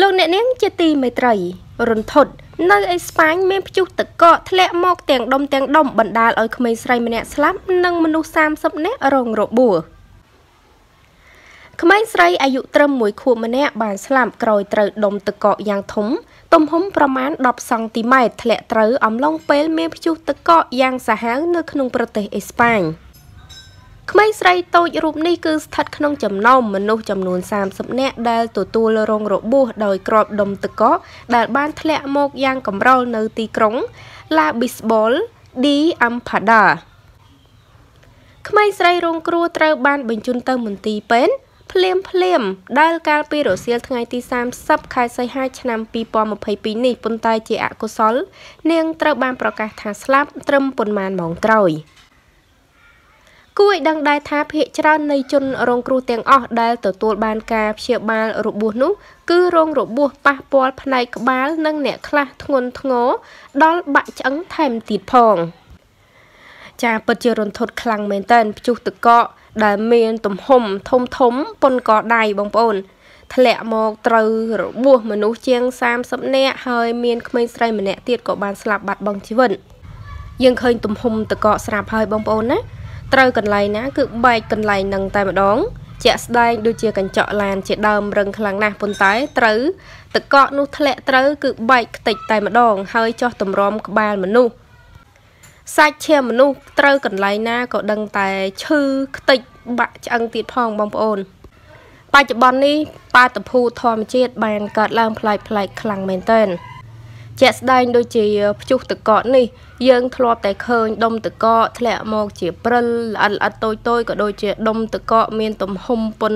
លោកអ្នកនាងជាទីមេត្រីរន្ធត់នៅអេស្ប៉ាញមានព្យុះទឹកកកធ្លាក់មកទាំងដុំទាំងដុំបណ្ដាលឲ្យក្មេងស្រីម្នាក់ស្លាប់និងមនុស្ស30នាក់រងរបួសក្មេងស្រីអាយុត្រឹម1ខួបម្នាក់បានស្លាប់ក្រោយត្រូវដុំទឹកកកយ៉ាងធំ ទំហំប្រមាណ10សង់ទីម៉ែត្រធ្លាក់ត្រូវអំឡុងពេលមានព្យុះទឹកកកយ៉ាងសាហាវនៅក្នុងប្រទេសអេស្ប៉ាញ។ ក្មេងស្រីតូចរូបនេះគឺស្ថិតក្នុងចំណោមមនុស្សចំនួន30នាក់ដែលទទួលរងរបួសដោយគ្រាប់ដុំទឹកកកដែលបានធ្លាក់មកយ៉ាងកម្រោលនៅទីក្រុង La Bisbal di Ampada ក្មេងស្រីរងគ្រោះត្រូវបានបញ្ជូនទៅមន្ទីរពេទ្យភ្លាមភ្លាមដែលកាលពីរសៀលថ្ងៃទី30ខែសីហាឆ្នាំ2022នេះប៉ុន្តែជាអកុសល នាងត្រូវបានប្រកាសថាស្លាប់ត្រឹមប៉ុន្មានម៉ោងក្រោយ។ គួរឲ្យដឹងដែរថាភាគច្រើននៃជនរងគ្រោះទាំងអស់ដែលទទួលបានការព្យាបាលរបួសនោះគឺរងរបួសប៉ះពាល់ផ្នែកក្បាលនិងអ្នកខ្លះធ្ងន់ធ្ងរដល់បាក់ឆ្អឹងថែមទៀតផងចាពិតជារន្ធត់ខ្លាំងមែនតើព្យុះទឹកកកដែលមានទំហំធំធំប៉ុនកដៃបងប្អូនធ្លាក់មកត្រូវរបួសមនុស្សជាង30នាក់ហើយមានក្មេងស្រីម្នាក់ទៀតក៏បានស្លាប់បាត់បង់ជីវិតយើងឃើញទំហំទឹកកកស្រាប់ហើយបងប្អូនណា ត្រូវកន្លែងណា គឺបែកកន្លែងនឹងតែម្ដង ជាក់ស្ដែងដូចជាកញ្ចក់ឡានជាដើមរឹងខ្លាំងណាស់ប៉ុន្តែត្រូវតកកនោះធ្លាក់ត្រូវគឺបែកខ្ទេចតែម្ដង ហើយចោះតម្រាំក្បាលមនុស្សសាច់ឈាមមនុស្សត្រូវកន្លែងណាក៏ដឹងតែឈឺខ្ទេចបាក់ឆ្អឹងទៀតផងបងប្អូន បច្ចុប្បន្ននេះបាតុភូតធម្មជាតិបានកើតឡើងប្លែកៗខ្លាំងមែនទែន ជាក់ស្ដែងដូចជាព្យុះទឹកកកនេះយើងធ្លាប់តែឃើញដុំទឹកកកធ្លាក់មកជាព្រិលល្អិតល្អិតតូចតូចក៏ដូចជាដុំទឹកកកមានទំហំប៉ុន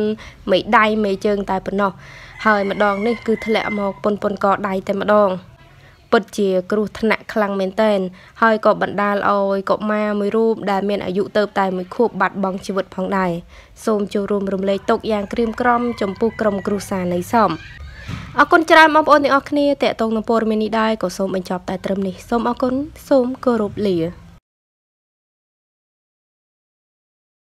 មេដៃមេជើងតែប៉ុណ្ណោះហើយម្ដងនេះគឺធ្លាក់មកប៉ុនប៉ុនកដៃតែម្ដងពិតជាគ្រោះថ្នាក់ខ្លាំងមែនទែនហើយក៏បណ្ដាលឲ្យកុមារមួយរូបដែលមានអាយុទៅតែមួយខួបបាត់បង់ជីវិតផងដែរសូមចូលរួមរំលែកទុកយ៉ាងក្រៀមក្រំចំពោះក្រុមគ្រួសារនៃសម អរគុណច្រើនបងប្អូនទាំងអស់គ្នាតេតងនឹងព័ត៌មាននេះដែរក៏សូមបញ្ចប់តែត្រឹមនេះសូមអរគុណសូមគោរពលា